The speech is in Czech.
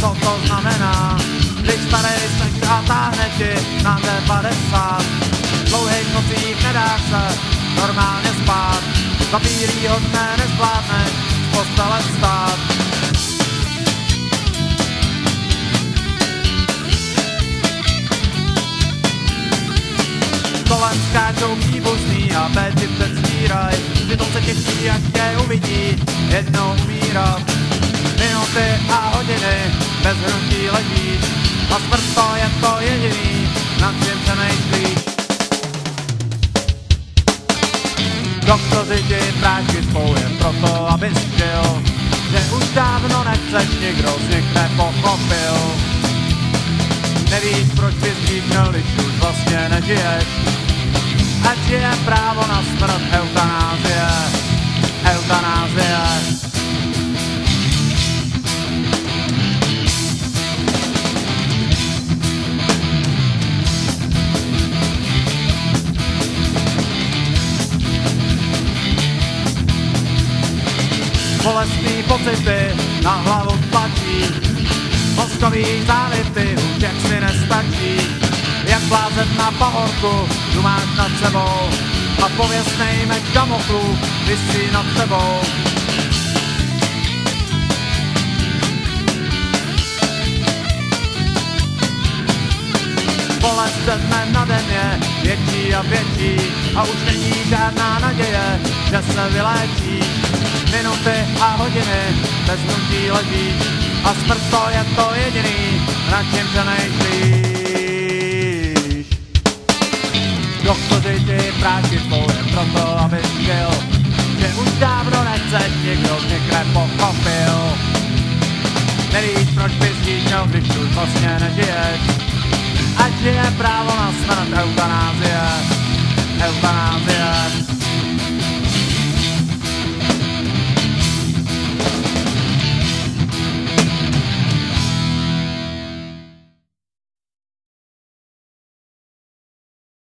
co to znamená. Když starý smrk a táhne ti na 90. Dlouhých nocích nedá se normálně spát. Za bílýho dne nezvládne z postele vstát. Kolem skáčou příbuzný a péči předstíraj, přitom se těší, jak tě uvidí, jednou umírat. Minuty a hodiny bez hnutí ležíš a smrt to je to jediný, nad čím přemýšlíš. Doktoři ti prášky spou jen proto, abys žil, že už dávno nechceš, nikdo z nich nepochopil. Nevíš, proč bys říkal, když už vlastně nežiješ, ať je právo na smrt eutanázie, Bolestný pocity na hlavu tlačí, mozkový zálity už jak si nestačí, jak blázet na pahorku, tu máš nad sebou a pověstnej meč Damoklu vysí nad tebou. Bolest ze dne na den je větší a větší a už není žádná naděje, že se vyléčí. Minuty a hodiny bez nutí leží a smrt to je to jediný, na čem přemýšlíš. Doktoři ti prášky svou jen proto, aby žil, že už dávno nechceš, nikdo z nich nepochopil. Nevíš, proč bys říkal, když už vlastně nežiješ, ať je právo na smrt eutanázie.